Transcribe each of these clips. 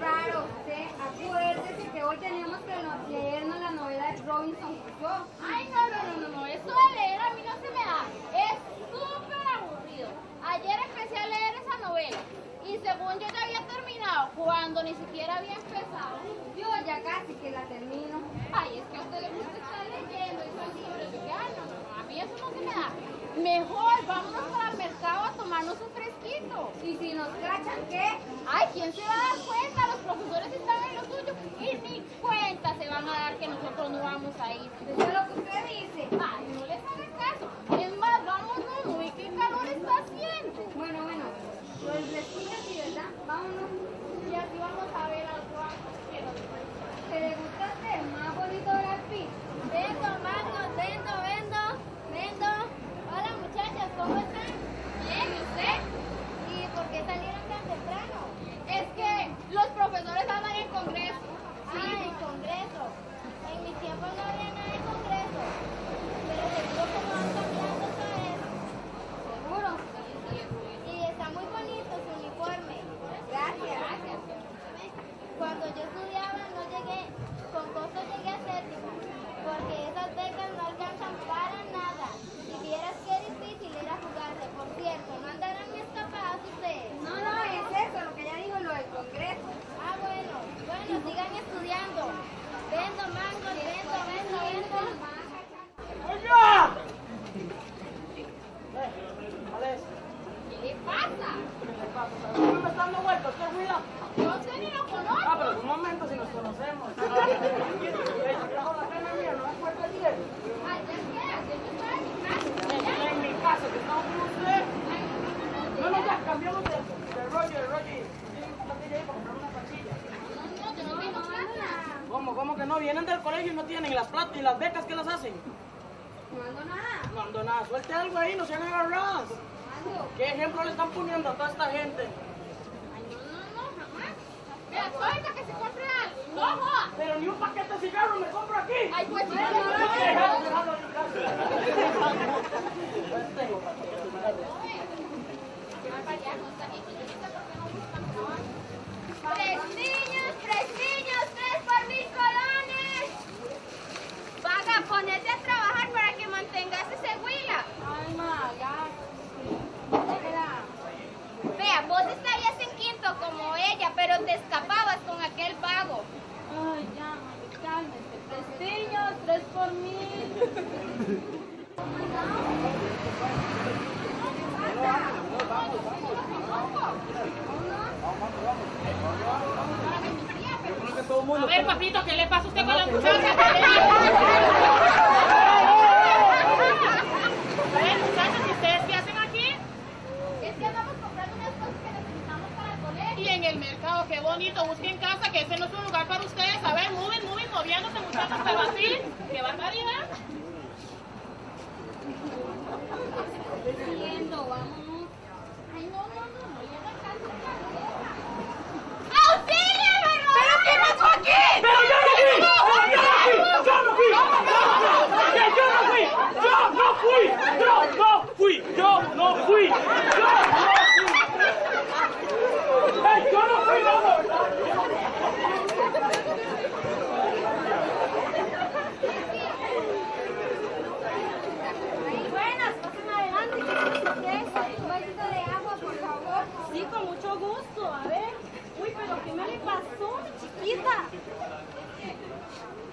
raro usted. Acuérdese que hoy teníamos que no- leernos la novela de Robinson Crusoe. Ay, no, no, no, no, no, eso de leer a mí no se me da. Es súper aburrido. Ayer empecé a leer esa novela y según yo ya había terminado, cuando ni siquiera había empezado. Yo ya casi que la termino. Ay, es que a usted le gusta estar leyendo esos libros. No, no, no, a mí eso no se me da. Mejor vámonos para el mercado a tomarnos un fresquito. Y si nos cachan, ¿qué? Ay, ¿quién se va a dar cuenta? Los profesores están en lo suyo y ni cuenta se van a dar que nosotros no vamos a ir. Eso es lo que usted dice. Ay, no les hagan caso. Es más, vámonos, uy, qué calor está haciendo. Bueno, bueno. Pues respira sí, ¿verdad? Vámonos. Y así vamos a ver al guapo. ¿Se le gusta hacer más bonito Brad Pitt? Vendo, mango, vendo, vendo, vendo. Hola muchachas, ¿cómo están? Bien, ¿y usted? ¿Y por qué salieron tan temprano? Es que los profesores andan en congreso. Ah, en congreso. En mi tiempo no había nada de congreso. Pero seguro que no van cambiando eso es. Seguro. Y está muy bonito su uniforme. Gracias. Cuando yo estudiaba no llegué, con costo llegué a séptimo, porque esas becas no alcanzan para nada. Si vieras qué difícil era jugarse, por cierto, no andarán escapadas ustedes. No, no, es eso, lo que ella dijo, lo del congreso. Ah, bueno, bueno, sigan estudiando. Vendo mangos, vendo, vendo, vendo. ¡Oiga! Eh, Alex, ¿Qué le pasa? ¿qué le pasa? ¿Por qué me están dando vueltas? ¿Qué cuida? Yo a usted ni lo Ah, conozco. pero un momento si nos conocemos. Eh, trajo la pena mía, ¿no me acuerdo ayer? Ayer qué, ayer yo estaba en mi casa. En mi casa, que estaba con usted. Ay, no, no, no, No, no, ya, cambiamos de, de Roger, Roger. Tienen una patilla ahí para comprar una patilla. no, no, yo no tengo plata. ¿Cómo, cómo que no? Vienen del colegio y no tienen. ¿Y las plata y las becas qué las hacen? No ando nada. No ando nada. Suelte algo ahí, no sean agarradas. ¿Qué ejemplo le están poniendo a toda esta gente? Ay, no, no, no, jamás. Vea, suelta que se compre algo. No joda. Pero ni un paquete de cigarros me compro aquí. Ay, pues no, no, no. tres niños, tres por mil colones. Vaga, ponete a trabajar para que mantengas ese huila. Ay, ma, ya. Vea, vos estarías en quinto como ella, pero te escapabas con aquel vago. Ay, ya, mami, cálmese. Tres niños, tres por mil. A ver, papito, ¿qué le pasa a usted con la muchacha? A ver, muchachos, ¿y ustedes qué hacen aquí? Es que andamos comprando unas cosas que necesitamos para el colegio. Y en el mercado, qué bonito. Busquen casa, que ese no es un lugar para ustedes. A ver, mueven, mueven, moviéndose, muchachos, pero así. ¡Qué barbaridad! Vámonos. Ay, no, no, no, no le hagas caso a la vieja. ¡Auxilio, me ¿Pero qué pasó aquí? ¡Pero yo no fui! ¡Yo no fui! ¡Yo no fui! ¡Yo no fui! ¡Yo no fui! ¡Yo no fui! ¡Yo no fui! ¡Ey, yo no fui! ¡No, no! Buenas, pasen adelante. ¿Qué es eso? Un vasito de agua, por favor. Sí, con mucho gusto. A ver. Uy, pero ¿qué me le pasó, mi chiquita?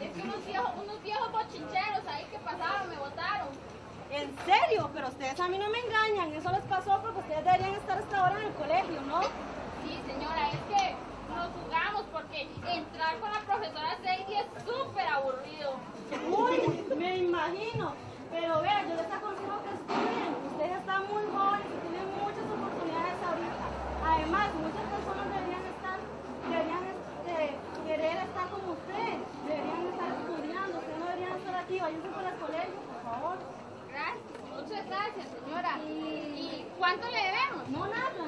Es que unos viejos, unos viejos bochincheros ahí que pasaron me botaron. En serio, pero ustedes a mí no me engañan. Eso les pasó porque ustedes deberían estar hasta ahora en el colegio, ¿no? Sí, señora, es que nos jugamos porque entrar con la profesora Sadie es súper aburrido. Uy, me imagino. Pero vea, yo les aconsejo que estudien. Ustedes están muy jóvenes y tienen muchas oportunidades ahorita. Además, muchas personas deberían estar, deberían este, querer estar como usted. Deberían estar estudiando. Ustedes no deberían por el colegio, por favor. Gracias, muchas gracias, señora. ¿Y cuánto le debemos? No, nada,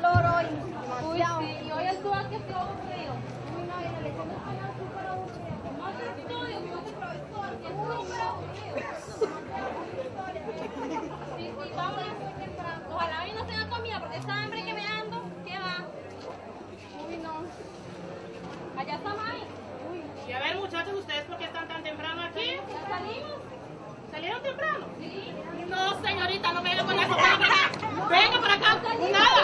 calor hoy. Uy, sí, que estuvo frío. Uy, no, y en el examen español súper aburrido. No te estudio, no te profesor, que es súper aburrido. Sí, sí, vamos a ir temprano. Ojalá hoy no tenga comida, porque esa hambre que me ando, ¿qué va? Uy, no. Allá está May. Uy. Y a ver, muchachos, ¿ustedes por qué están tan temprano aquí? Salimos. ¿Salieron temprano? Sí. No, señorita, no me venga con eso. Venga para acá. Venga para acá. Nada.